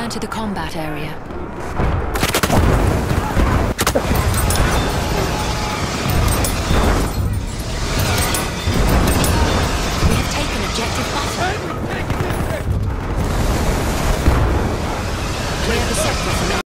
return to the combat area. We have taken objective butter. Clear the sector